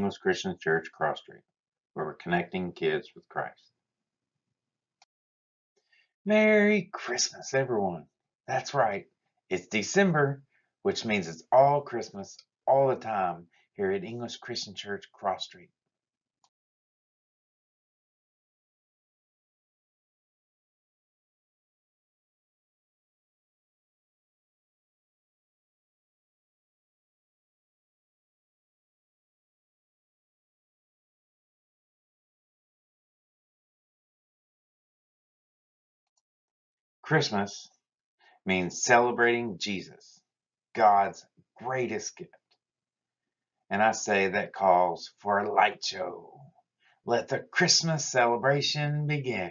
English Christian Church Cross Street, where we're connecting kids with Christ. Merry Christmas, everyone. That's right. It's December, which means it's all Christmas all the time here at English Christian Church Cross Street. Christmas means celebrating Jesus, God's greatest gift. And I say that calls for a light show. Let the Christmas celebration begin.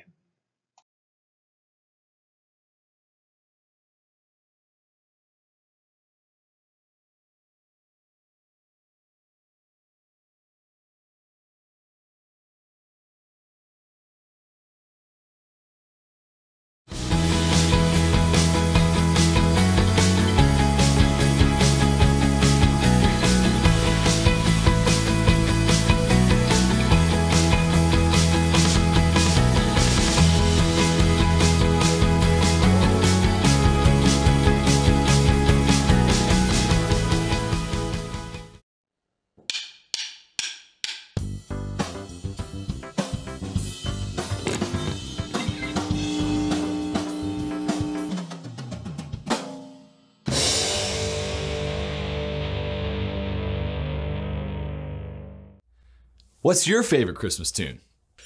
What's your favorite Christmas tune?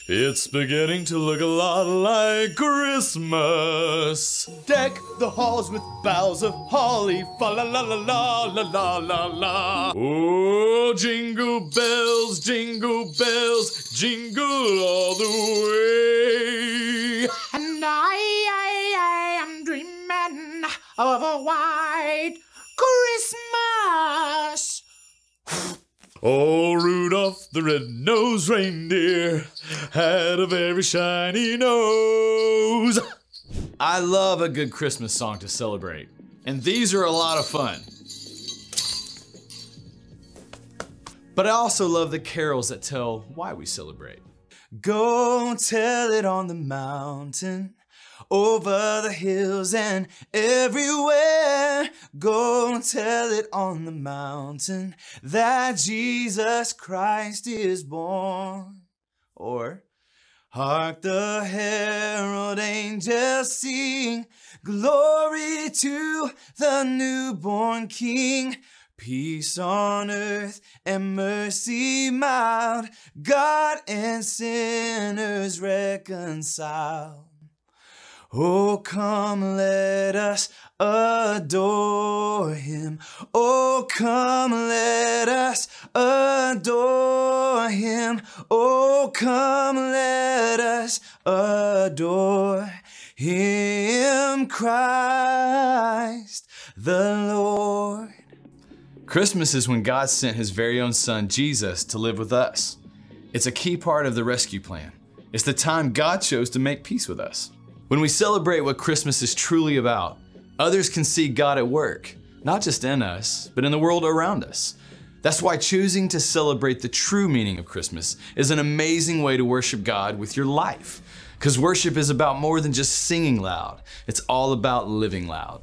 It's beginning to look a lot like Christmas. Deck the halls with boughs of holly, fa la la la la la la la la. Oh, jingle bells, jingle bells, jingle all the way. And I, I, I am dreaming of a white Oh, Rudolph the red-nosed reindeer had a very shiny nose. I love a good Christmas song to celebrate, and these are a lot of fun. But I also love the carols that tell why we celebrate. Go tell it on the mountain, over the hills and everywhere. Go and tell it on the mountain that Jesus Christ is born. Or, hark the herald angels sing, glory to the newborn King. Peace on earth and mercy mild, God and sinners reconciled. Oh, come, let us adore him. Oh, come, let us adore him. Oh, come, let us adore him, Christ the Lord. Christmas is when God sent his very own son, Jesus, to live with us. It's a key part of the rescue plan. It's the time God chose to make peace with us. When we celebrate what Christmas is truly about, others can see God at work, not just in us, but in the world around us. That's why choosing to celebrate the true meaning of Christmas is an amazing way to worship God with your life. Because worship is about more than just singing loud, it's all about living loud.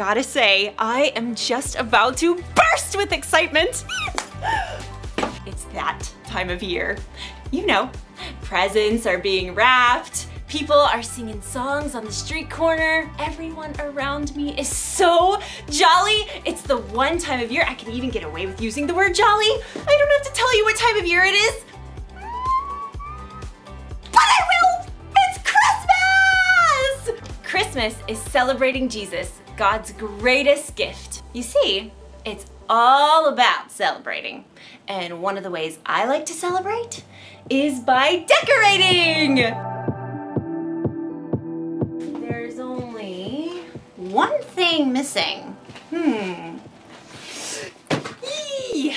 Gotta say, I am just about to burst with excitement. it's that time of year. You know, presents are being wrapped, people are singing songs on the street corner, everyone around me is so jolly. It's the one time of year I can even get away with using the word jolly. I don't have to tell you what time of year it is. But I will! It's Christmas! Christmas is celebrating Jesus, God's greatest gift. You see, it's all about celebrating. And one of the ways I like to celebrate is by decorating! There's only one thing missing. Hmm. Yay!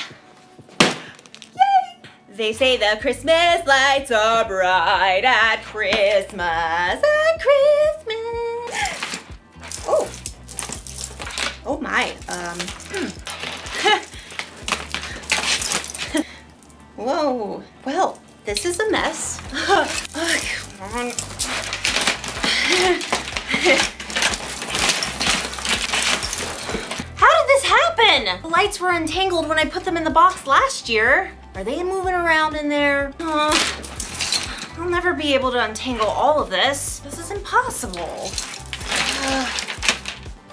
They say the Christmas lights are bright at Christmas, at Christmas. Oh. Oh my. Um. Hmm. Whoa. Well, this is a mess. oh, come on. How did this happen? The lights were untangled when I put them in the box last year. Are they moving around in there? Oh, I'll never be able to untangle all of this. This is impossible. Uh,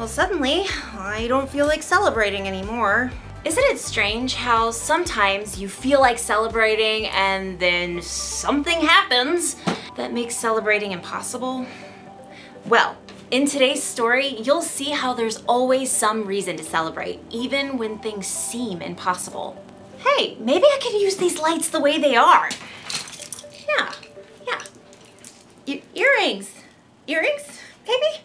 well, suddenly, I don't feel like celebrating anymore. Isn't it strange how sometimes you feel like celebrating and then something happens that makes celebrating impossible? Well, in today's story, you'll see how there's always some reason to celebrate, even when things seem impossible. Hey, maybe I could use these lights the way they are. Yeah, yeah. E- earrings. Earrings, maybe?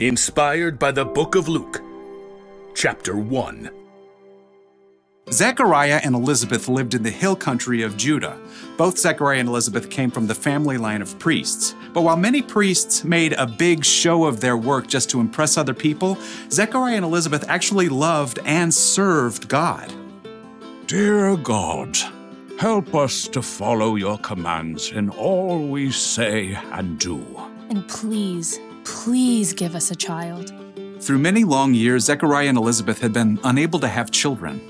Inspired by the book of Luke, chapter 1. Zechariah and Elizabeth lived in the hill country of Judah. Both Zechariah and Elizabeth came from the family line of priests. But while many priests made a big show of their work just to impress other people, Zechariah and Elizabeth actually loved and served God. Dear God, help us to follow your commands in all we say and do. And please, please give us a child. Through many long years, Zechariah and Elizabeth had been unable to have children.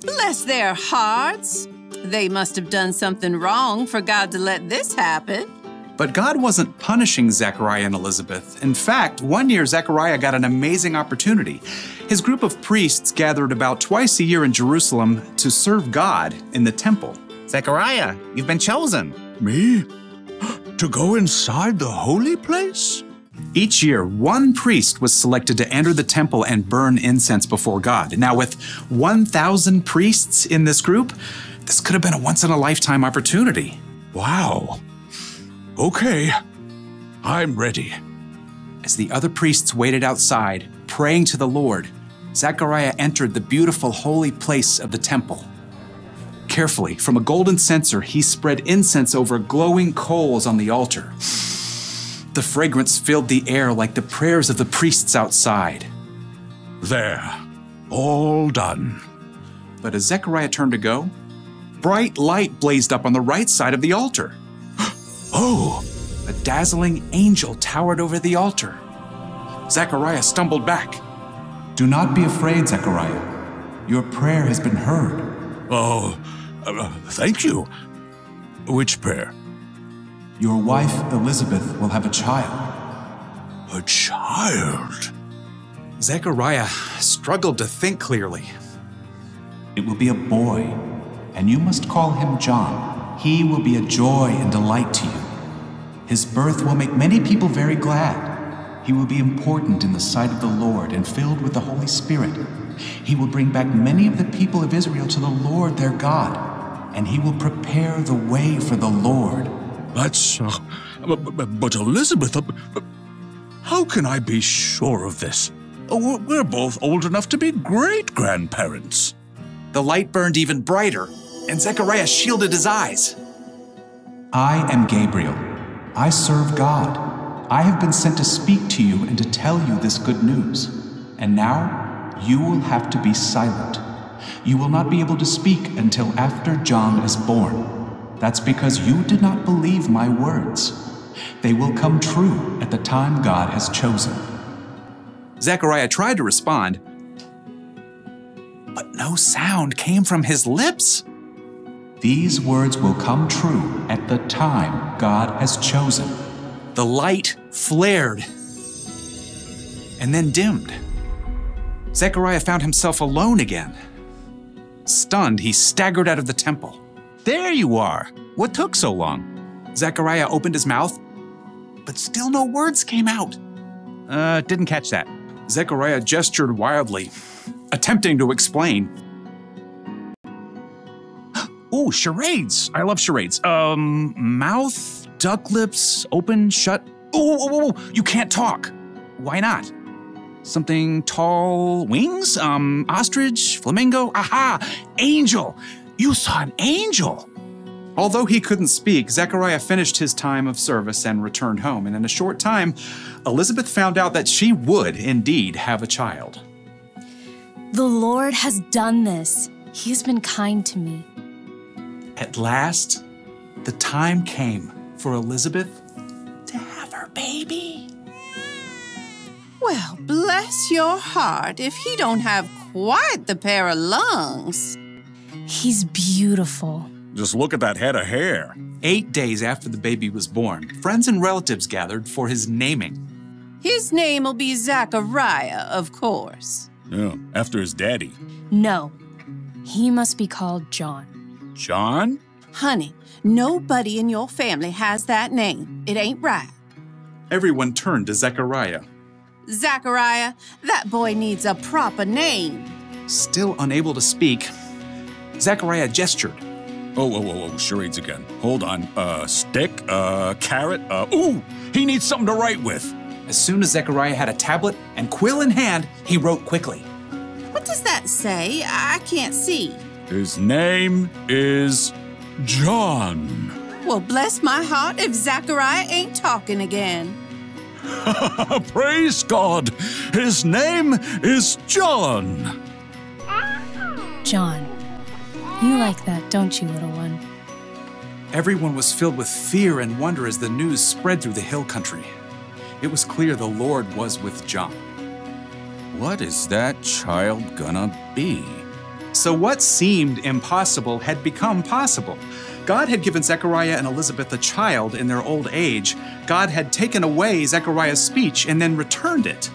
Bless their hearts. They must have done something wrong for God to let this happen. But God wasn't punishing Zechariah and Elizabeth. In fact, one year Zechariah got an amazing opportunity. His group of priests gathered about twice a year in Jerusalem to serve God in the temple. Zechariah, you've been chosen. Me? To go inside the holy place? Each year, one priest was selected to enter the temple and burn incense before God. Now, with 1,000 priests in this group, this could have been a once in a lifetime opportunity. Wow. Okay, I'm ready. As the other priests waited outside, praying to the Lord, Zechariah entered the beautiful holy place of the temple. Carefully, from a golden censer, he spread incense over glowing coals on the altar. The fragrance filled the air like the prayers of the priests outside. There, all done. But as Zechariah turned to go, bright light blazed up on the right side of the altar. Oh! A dazzling angel towered over the altar. Zechariah stumbled back. Do not be afraid, Zechariah. Your prayer has been heard. Oh, uh, thank you. Which prayer? Your wife, Elizabeth, will have a child. A child? Zechariah struggled to think clearly. It will be a boy, and you must call him John. He will be a joy and delight to you. His birth will make many people very glad. He will be important in the sight of the Lord and filled with the Holy Spirit. He will bring back many of the people of Israel to the Lord their God, and he will prepare the way for the Lord. That's. Uh, but, but, Elizabeth. Uh, How can I be sure of this? We're- We're both old enough to be great grandparents. The light burned even brighter, and Zechariah shielded his eyes. I am Gabriel. I serve God. I have been sent to speak to you and to tell you this good news. And now you will have to be silent. You will not be able to speak until after John is born. That's because you did not believe my words. They will come true at the time God has chosen. Zechariah tried to respond, but no sound came from his lips. These words will come true at the time God has chosen. The light flared and then dimmed. Zechariah found himself alone again. Stunned, he staggered out of the temple. There you are. What took so long? Zechariah opened his mouth, but still no words came out. Uh, didn't catch that. Zechariah gestured wildly, attempting to explain. Ooh, charades. I love charades. Um, mouth, duck lips, open, shut. Ooh, ooh, ooh, ooh, you can't talk. Why not? Something tall, wings? Um, ostrich, flamingo? Aha! Angel! You saw an angel! Although he couldn't speak, Zechariah finished his time of service and returned home. And in a short time, Elizabeth found out that she would indeed have a child. The Lord has done this. He has been kind to me. At last, the time came for Elizabeth to have her baby. Well, bless your heart if he don't have quite the pair of lungs. He's beautiful. Just look at that head of hair. Eight days after the baby was born, friends and relatives gathered for his naming. His name will be Zachariah, of course. Yeah, after his daddy. No, he must be called John. John? Honey, nobody in your family has that name. It ain't right. Everyone turned to Zechariah. Zachariah, that boy needs a proper name. Still unable to speak, Zechariah gestured. Oh, oh, oh, oh, charades again. Hold on. Uh, stick, uh, carrot, uh, ooh, he needs something to write with. As soon as Zechariah had a tablet and quill in hand, he wrote quickly. What does that say? I can't see. His name is John. Well, bless my heart if Zachariah ain't talking again. Praise God. His name is John. John. You like that, don't you, little one? Everyone was filled with fear and wonder as the news spread through the hill country. It was clear the Lord was with John. What is that child gonna be? So, what seemed impossible had become possible. God had given Zechariah and Elizabeth a child in their old age. God had taken away Zechariah's speech and then returned it.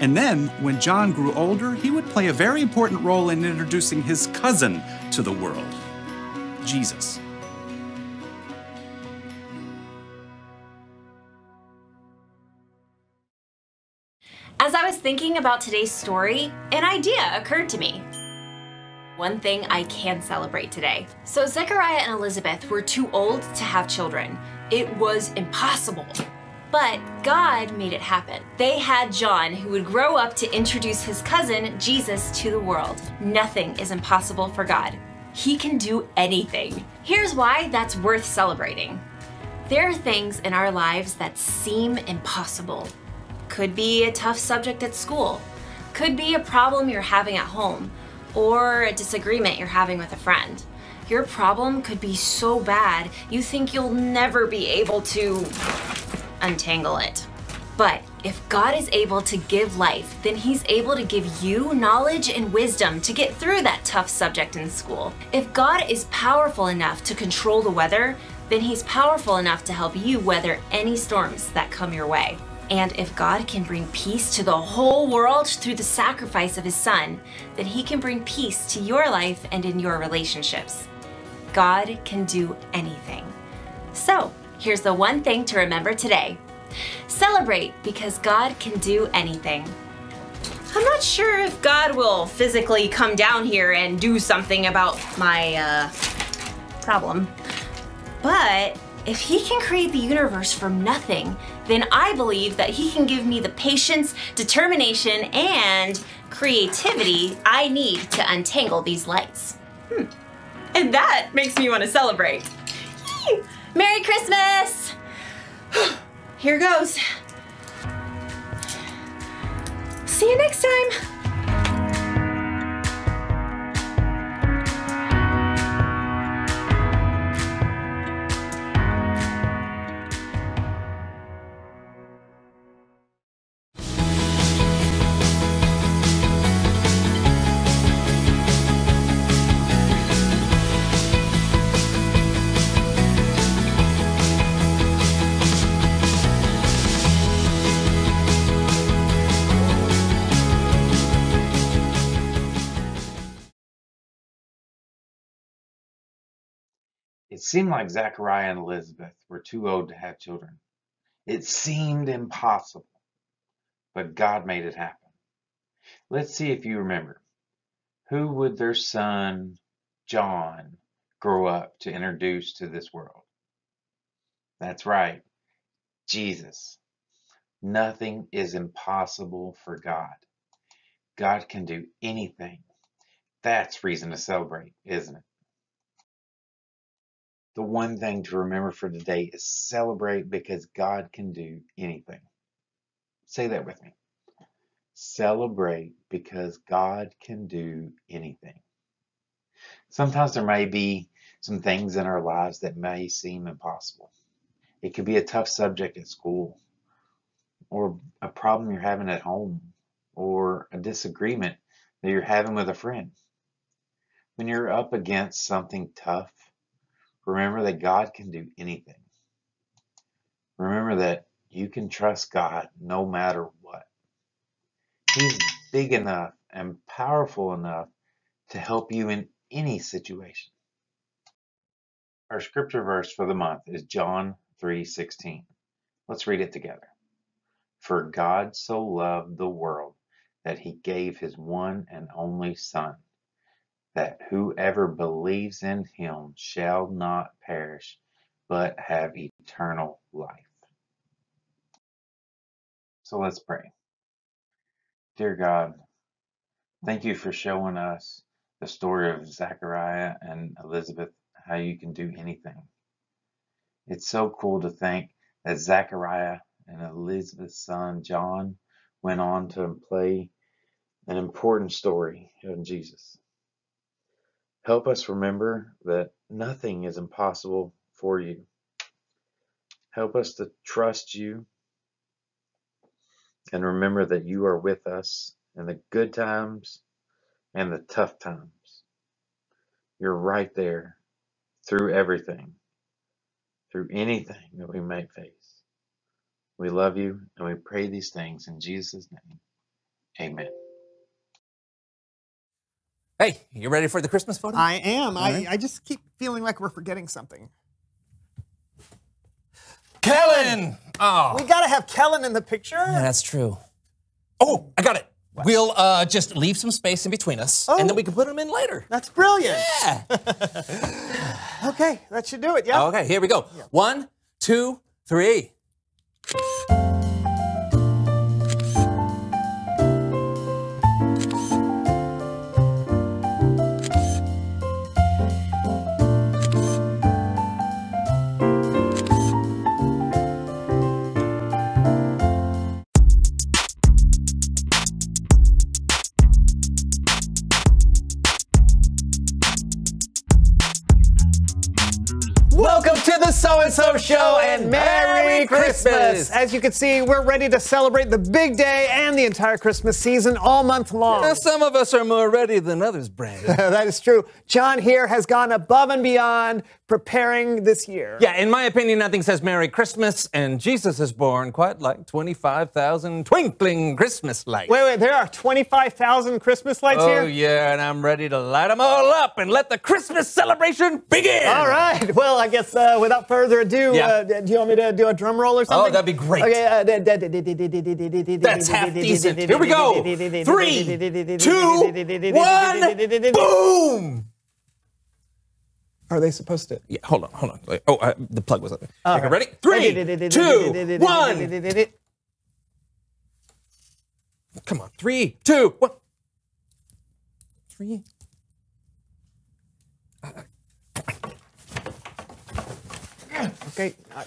And then, when John grew older, he would play a very important role in introducing his cousin to the world Jesus. As I was thinking about today's story, an idea occurred to me. One thing I can celebrate today. So, Zechariah and Elizabeth were too old to have children. It was impossible. But God made it happen. They had John, who would grow up to introduce his cousin, Jesus, to the world. Nothing is impossible for God. He can do anything. Here's why that's worth celebrating. There are things in our lives that seem impossible. Could be a tough subject at school, could be a problem you're having at home, or a disagreement you're having with a friend. Your problem could be so bad you think you'll never be able to untangle it. But if God is able to give life, then He's able to give you knowledge and wisdom to get through that tough subject in school. If God is powerful enough to control the weather, then He's powerful enough to help you weather any storms that come your way. And if God can bring peace to the whole world through the sacrifice of His Son, then He can bring peace to your life and in your relationships. God can do anything. So, here's the one thing to remember today celebrate because God can do anything. I'm not sure if God will physically come down here and do something about my uh, problem, but if He can create the universe from nothing, then I believe that He can give me the patience, determination, and creativity I need to untangle these lights. Hmm. And that makes me want to celebrate. Yee! Merry Christmas! Here goes. See you next time. Seemed like Zachariah and Elizabeth were too old to have children. It seemed impossible, but God made it happen. Let's see if you remember. Who would their son, John, grow up to introduce to this world? That's right, Jesus. Nothing is impossible for God. God can do anything. That's reason to celebrate, isn't it? The one thing to remember for today is celebrate because God can do anything. Say that with me. Celebrate because God can do anything. Sometimes there may be some things in our lives that may seem impossible. It could be a tough subject at school, or a problem you're having at home, or a disagreement that you're having with a friend. When you're up against something tough, remember that God can do anything. Remember that you can trust God no matter what. He's big enough and powerful enough to help you in any situation. Our scripture verse for the month is John 3:16. Let's read it together. For God so loved the world that he gave his one and only son that whoever believes in him shall not perish but have eternal life. So let's pray. Dear God, thank you for showing us the story of Zachariah and Elizabeth, how you can do anything. It's so cool to think that Zachariah and Elizabeth's son John went on to play an important story in Jesus. Help us remember that nothing is impossible for you. Help us to trust you and remember that you are with us in the good times and the tough times. You're right there through everything, through anything that we may face. We love you and we pray these things in Jesus' name. Amen. Hey, you ready for the Christmas photo? I am. I, right. I just keep feeling like we're forgetting something. Kellen! Oh, We gotta have Kellen in the picture. yeah, that's true. Oh, I got it. We'll uh, just leave some space in between us, and then we can put them in later. That's brilliant. Yeah. Okay, that should do it. Yeah. Okay, here we go. One, two, three. Christmas. As you can see, we're ready to celebrate the big day and the entire Christmas season all month long. Now, some of us are more ready than others, Brandon. that is true. John here has gone above and beyond preparing this year. Yeah, in my opinion, nothing says Merry Christmas, and Jesus is born quite like 25,000 twinkling Christmas lights. Wait, wait, there are 25,000 Christmas lights oh, here? yeah, and I'm ready to light them all up and let the Christmas celebration begin. All right. Well, I guess uh, without further ado, Yeah. uh, do you want me to do a drum roll or something? Oh, that'd be great. Okay. Uh, That's half decent. Here we go. Three, two, one, boom! Are they supposed to? Yeah, hold on, hold on. Oh, uh, the plug was up. All Okay, right. ready? Three, two, one. Come on, three, two, one. Three. Okay. I,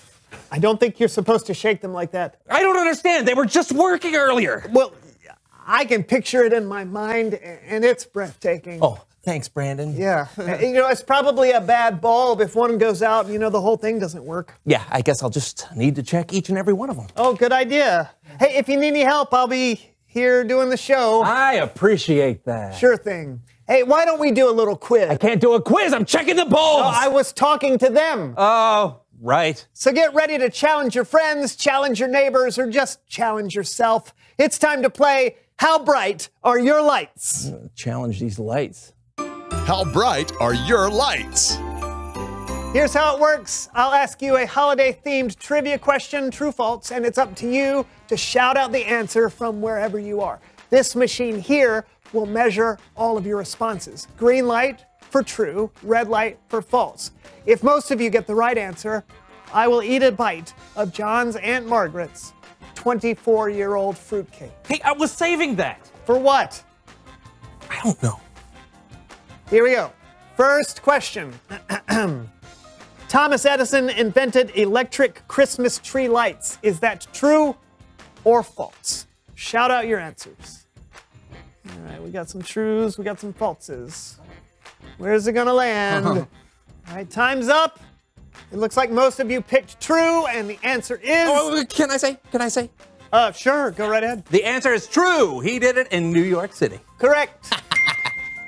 I don't think you're supposed to shake them like that. I don't understand. They were just working earlier. Well, I can picture it in my mind, and it's breathtaking. Oh, thanks, Brandon. Yeah. You know, it's probably a bad bulb if one goes out, you know, the whole thing doesn't work. Yeah, I guess I'll just need to check each and every one of them. Oh, good idea. Hey, if you need any help, I'll be here doing the show. I appreciate that. Sure thing. Hey, why don't we do a little quiz? I can't do a quiz. I'm checking the bulbs. Oh, I was talking to them. Oh, right. So get ready to challenge your friends, challenge your neighbors, or just challenge yourself. It's time to play How Bright Are Your Lights? Challenge these lights. How bright are your lights? Here's how it works I'll ask you a holiday themed trivia question, true false, and it's up to you to shout out the answer from wherever you are. This machine here will measure all of your responses. Green light for true, red light for false. If most of you get the right answer, I will eat a bite of John's Aunt Margaret's 24 year old fruitcake. Hey, I was saving that. For what? I don't know. Here we go. First question. Thomas Edison invented electric Christmas tree lights. Is that true or false? Shout out your answers. All right, we got some trues, we got some falses. Where's it gonna land? All right, time's up. It looks like most of you picked true, and the answer is. Oh, can I say? Can I say? Uh, sure, go right ahead. The answer is true. He did it in New York City. Correct.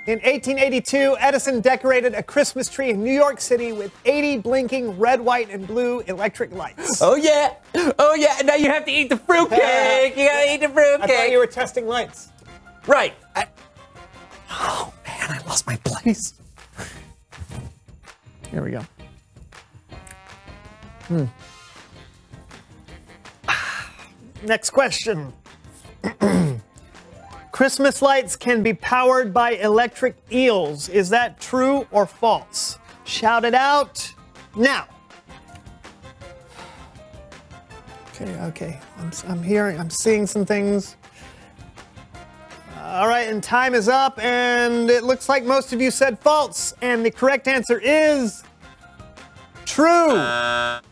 In 1882, Edison decorated a Christmas tree in New York City with 80 blinking red, white, and blue electric lights. Oh yeah. Oh yeah. Now you have to eat the fruitcake. you gotta eat the fruitcake. I thought you were testing lights. Right. I... Oh man, I lost my place. Here we go. Hmm. Next question. Christmas lights can be powered by electric eels. Is that true or false? Shout it out now. Okay, okay. I'm, I'm hearing, I'm seeing some things. All right, and time is up, and it looks like most of you said false, and the correct answer is true.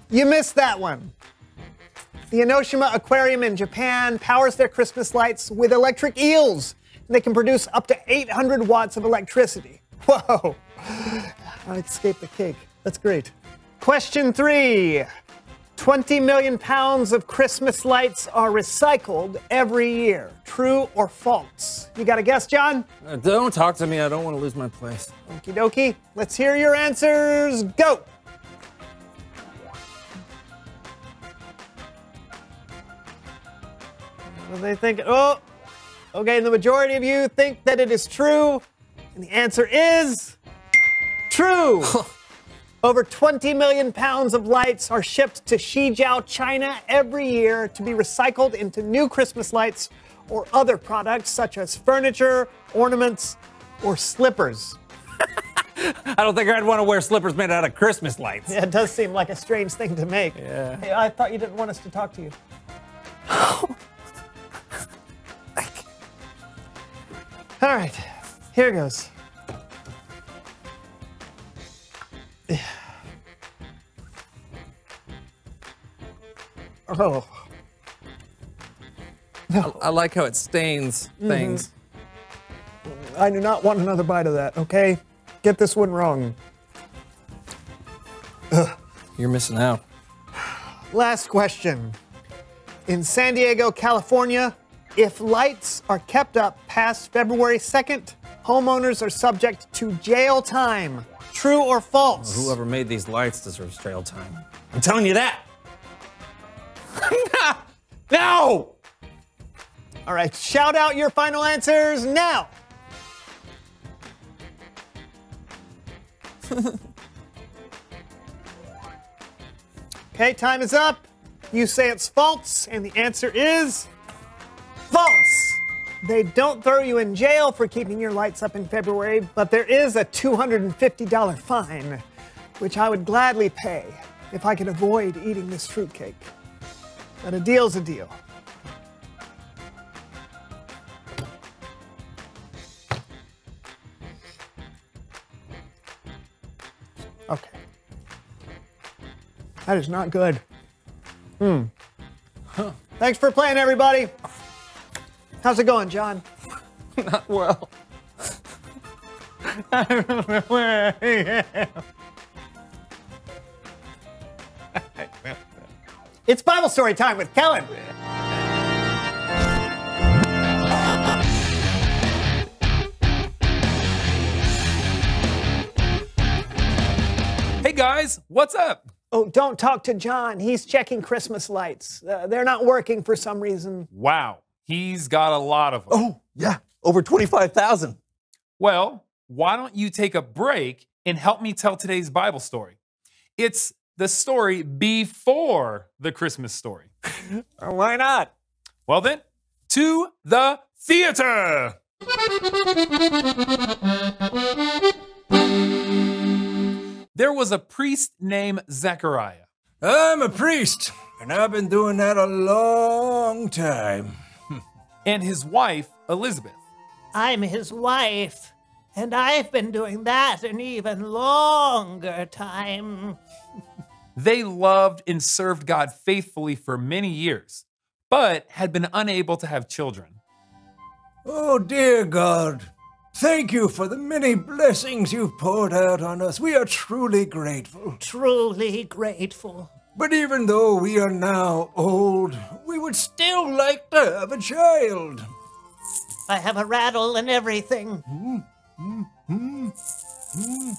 You missed that one. The Enoshima Aquarium in Japan powers their Christmas lights with electric eels. They can produce up to 800 watts of electricity. Whoa! I escaped the cake. That's great. Question three 20 million pounds of Christmas lights are recycled every year. True or false? You got a guess, John? Uh, don't talk to me. I don't want to lose my place. Okie dokie. Let's hear your answers. Go! They think? Oh, okay. The majority of you think that it is true, and the answer is true. Over 20 million pounds of lights are shipped to Shijiao, China every year to be recycled into new Christmas lights or other products such as furniture, ornaments, or slippers. I don't think I'd want to wear slippers made out of Christmas lights. Yeah, it does seem like a strange thing to make. Yeah. Hey, I thought you didn't want us to talk to you. All right, here goes. Oh. I, I like how it stains mm-hmm. things. I do not want another bite of that, okay? Get this one wrong. You're missing out. Last question. In San Diego, California, if lights are kept up past February 2nd, homeowners are subject to jail time. True or false? Whoever made these lights deserves jail time. I'm telling you that. no! All right, shout out your final answers now. okay, time is up. You say it's false, and the answer is. They don't throw you in jail for keeping your lights up in February, but there is a $250 fine. which I would gladly pay if I could avoid eating this fruitcake. But a deal's a deal. Okay. That is not good. Hmm. Huh. Thanks for playing, everybody. How's it going, John? Not well. I don't know where I am. It's Bible story time with Kellen. Hey guys, what's up? Oh, don't talk to John. He's checking Christmas lights. Uh, they're not working for some reason. Wow, he's got a lot of them. Oh, yeah, over 25,000. Well, why don't you take a break and help me tell today's Bible story? It's the story before the Christmas story. Why not? Well, then, to the theater! There was a priest named Zechariah. I'm a priest, and I've been doing that a long time. And his wife, Elizabeth. I'm his wife, and I've been doing that an even longer time. They loved and served God faithfully for many years, but had been unable to have children. Oh, dear God, thank you for the many blessings you've poured out on us. We are truly grateful. Truly grateful. But even though we are now old, we would still like to have a child. I have a rattle and everything. Hmm, hmm, hmm,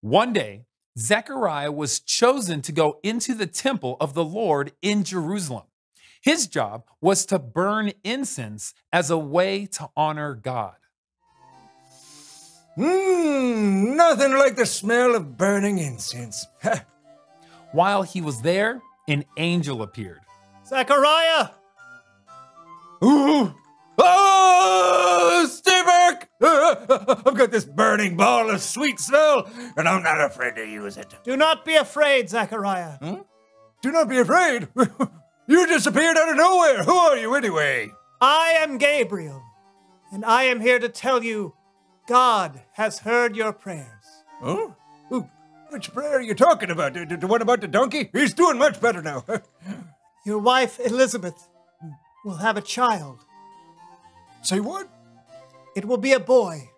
One day, Zechariah was chosen to go into the temple of the Lord in Jerusalem. His job was to burn incense as a way to honor God. Mmm, nothing like the smell of burning incense. While he was there, an angel appeared. Zechariah! Ooh! Oh, stay back! I've got this burning ball of sweet smell, and I'm not afraid to use it. Do not be afraid, Zechariah. Hmm? Do not be afraid. you disappeared out of nowhere. Who are you anyway? I am Gabriel, and I am here to tell you God has heard your prayers. Huh? Which prayer are you talking about? The- the one about the donkey? He's doing much better now. Your wife, Elizabeth, will have a child. Say what? It will be a boy,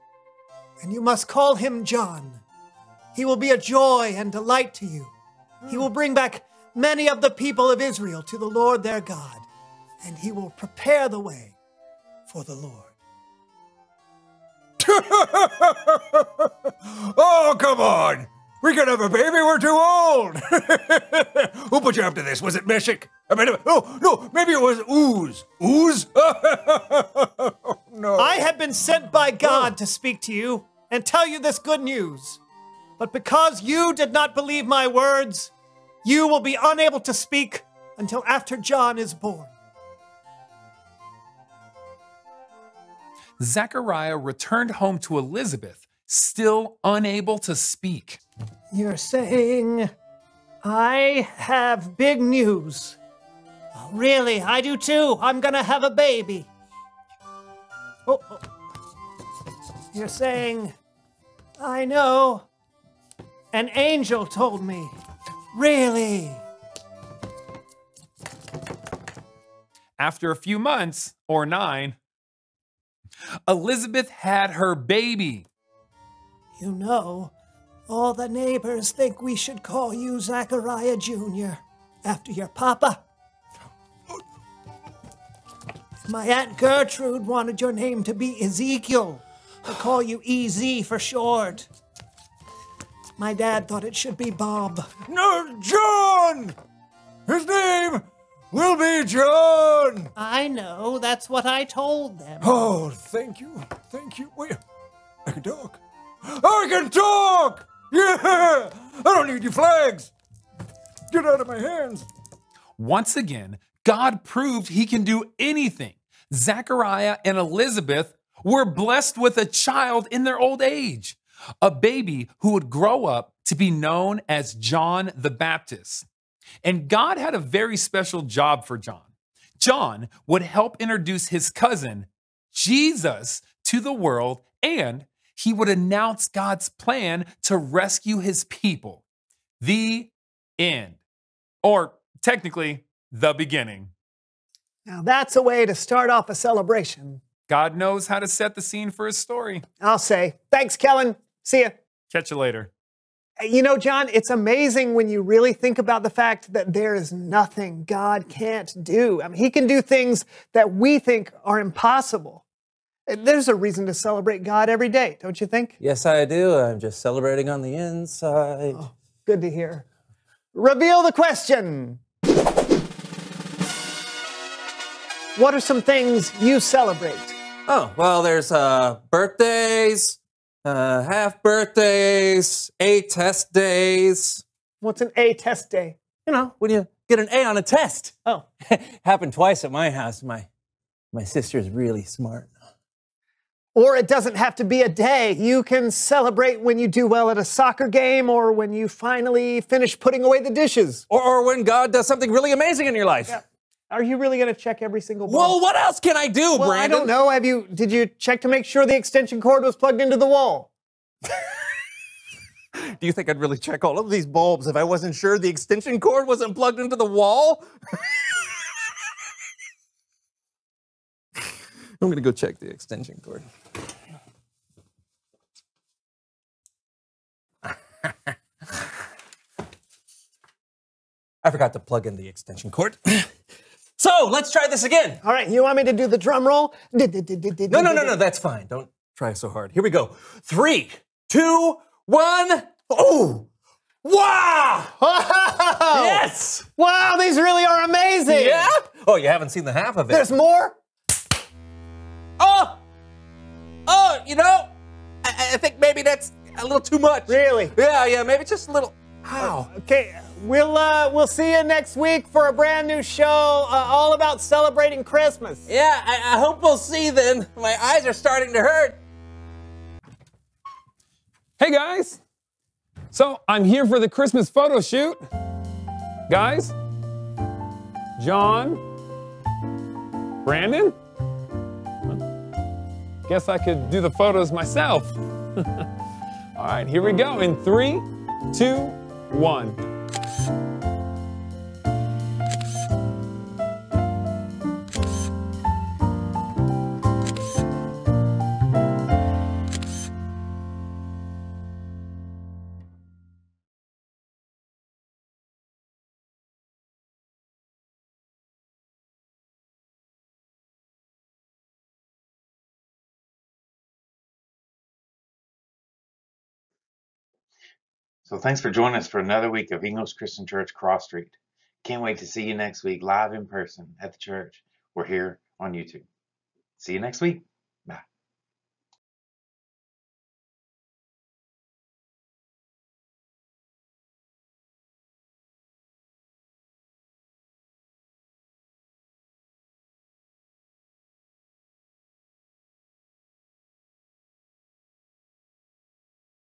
and you must call him John. He will be a joy and delight to you. He will bring back many of the people of Israel to the Lord their God, and he will prepare the way for the Lord. oh, come on! We can have a baby, we're too old! Who put you up to this? Was it Meshach? I mean, oh, no, maybe it was Ooze. Ooze? Oh, no. I have been sent by God oh. to speak to you and tell you this good news. But because you did not believe my words, you will be unable to speak until after John is born. Zechariah returned home to Elizabeth, still unable to speak. You're saying I have big news. Oh, really, I do too. I'm gonna have a baby. Oh, oh. You're saying I know. An angel told me. Really? After a few months, or nine, Elizabeth had her baby. You know, all the neighbors think we should call you Zechariah Jr. after your papa. My Aunt Gertrude wanted your name to be Ezekiel. They call you EZ for short. My dad thought it should be Bob. No, John! His name will be John! I know, that's what I told them. Oh, thank you. Thank you. Wait, I can talk. I can talk! Yeah! I don't need your flags! Get out of my hands! Once again, God proved he can do anything. Zechariah and Elizabeth were blessed with a child in their old age. a baby who would grow up to be known as John the Baptist. And God had a very special job for John. John would help introduce his cousin, Jesus, to the world, and he would announce God's plan to rescue his people. The end. Or technically, the beginning. Now that's a way to start off a celebration. God knows how to set the scene for his story. I'll say. Thanks, Kellen. See ya. Catch you later. You know, John, it's amazing when you really think about the fact that there is nothing God can't do. I mean, He can do things that we think are impossible. There's a reason to celebrate God every day, don't you think? Yes, I do. I'm just celebrating on the inside. Oh, good to hear. Reveal the question. What are some things you celebrate? Oh, well, there's uh, birthdays, uh, half birthdays, A test days. What's an A test day? You know, when you get an A on a test. Oh. Happened twice at my house. My my sister's really smart. Or it doesn't have to be a day. You can celebrate when you do well at a soccer game or when you finally finish putting away the dishes. Or, or when God does something really amazing in your life. Yeah. Are you really going to check every single ball? Well, what else can I do, well, Brandon? I don't know. Have you did you check to make sure the extension cord was plugged into the wall? Do you think I'd really check all of these bulbs if I wasn't sure the extension cord wasn't plugged into the wall? I'm gonna go check the extension cord. I forgot to plug in the extension cord. so let's try this again. All right, you want me to do the drum roll? No, no, no, no, that's fine. Don't try so hard. Here we go. Three, two, one. Oh! Wow! Wow! Yes! Wow, these really are amazing! Yeah? Oh, you haven't seen the half of it. There's more? Oh! Oh, you know, I, I think maybe that's a little too much. Really? Yeah, yeah, maybe just a little. Ow. Okay, we'll uh, we'll see you next week for a brand new show uh, all about celebrating Christmas. Yeah, I, I hope we'll see then. My eyes are starting to hurt. Hey guys! So I'm here for the Christmas photo shoot. Guys? John? Brandon? Guess I could do the photos myself. All right, here we go. In three, two, one. So thanks for joining us for another week of English Christian Church Cross Street. Can't wait to see you next week live in person at the church. We're here on YouTube. See you next week.